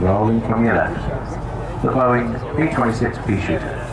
rolling from your left. The Boeing P-26 Peashooter.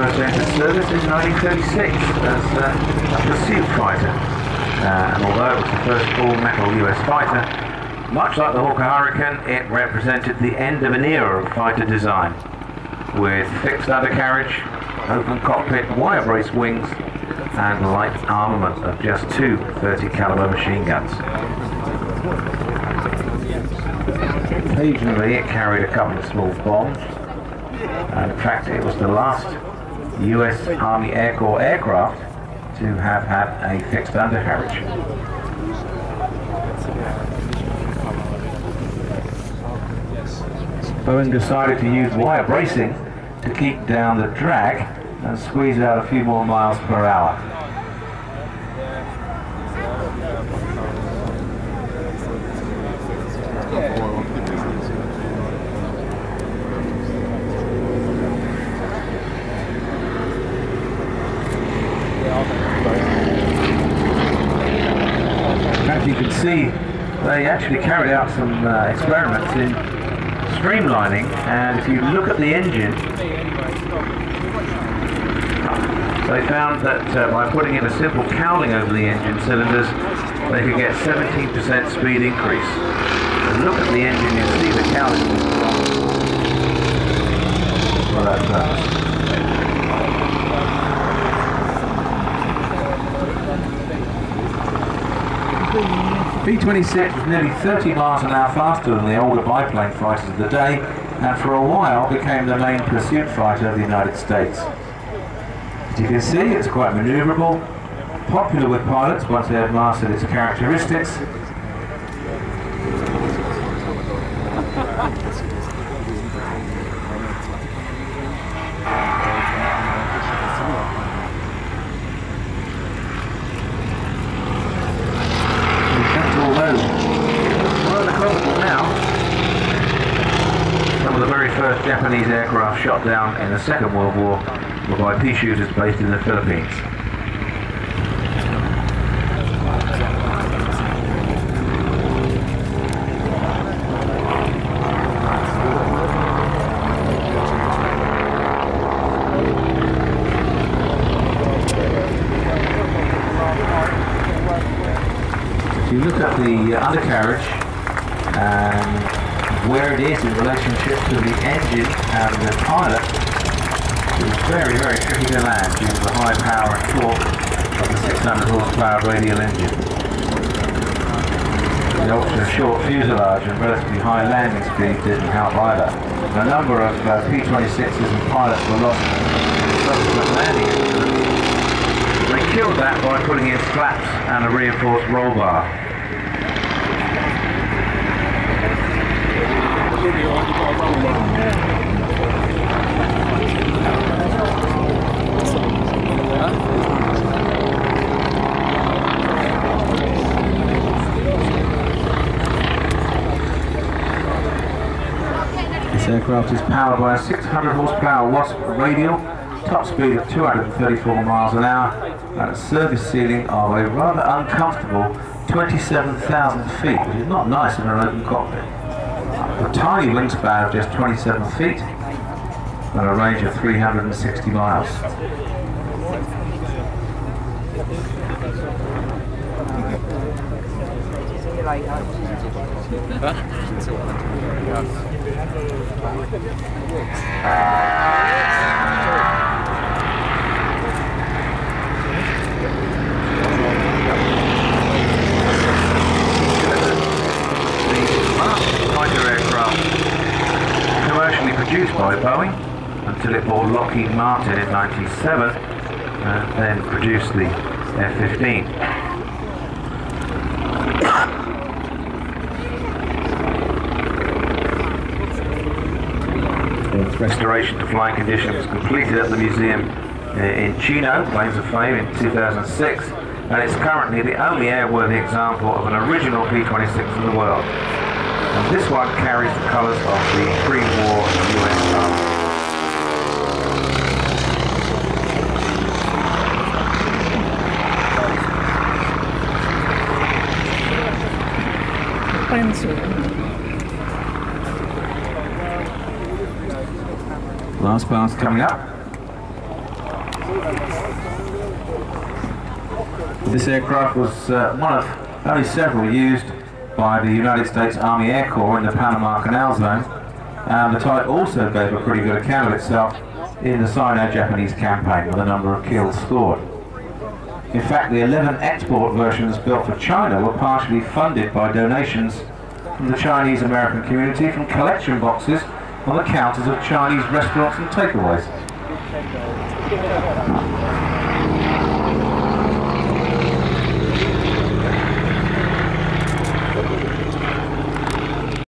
first entered service in 1936 as uh, a pursuit fighter. Uh, and although it was the first all-metal US fighter, much like the Hawker Hurricane, it represented the end of an era of fighter design, with fixed undercarriage, open cockpit, wire brace wings, and light armament of just two 30 caliber machine guns. Occasionally it carried a couple of small bombs, and in fact it was the last US Army Air Corps aircraft to have had a fixed undercarriage. Boeing decided to use wire bracing to keep down the drag and squeeze out a few more miles per hour. As you can see, they actually carried out some uh, experiments in streamlining, and if you look at the engine, they found that uh, by putting in a simple cowling over the engine cylinders, they could get 17% speed increase. And look at the engine, you see the cowling. P-26 was nearly 30 miles an hour faster than the older biplane fighters of the day and for a while became the main pursuit fighter of the United States. As you can see, it's quite manoeuvrable, popular with pilots once they have mastered its characteristics. In fact, although well, the Covenant now, some of the very first Japanese aircraft shot down in the Second World War were by pea shooters based in the Philippines. If you look at the uh, undercarriage and where it is in relationship to the engine and the pilot, it's very, very tricky to land due to the high power and torque of the 600 horsepower radial engine. The ultra short fuselage and relatively high landing speed didn't help either. A number of uh, P-26s and pilots were lost in subsequent landing. They killed that by putting in flaps and a reinforced roll bar. Aircraft is powered by a 600 horsepower Wasp radial, top speed of 234 miles an hour, and a service ceiling of a rather uncomfortable 27,000 feet, which is not nice in an open cockpit. A tiny wingspan of just 27 feet, and a range of 360 miles. Produced by Boeing until it bought Lockheed Martin in 97 and then produced the F-15. Restoration to flying condition was completed at the museum uh, in Chino, Planes of Fame, in 2006, and it's currently the only airworthy example of an original P-26 in the world. And this one carries the colours of the pre-war US Army. Last pass coming up. This aircraft was uh, one of only several used by the United States Army Air Corps in the Panama Canal Zone. And the type also gave a pretty good account of itself in the Sino-Japanese campaign with a number of kills scored. In fact, the 11 export versions built for China were partially funded by donations from the Chinese American community from collection boxes on the counters of Chinese restaurants and takeaways.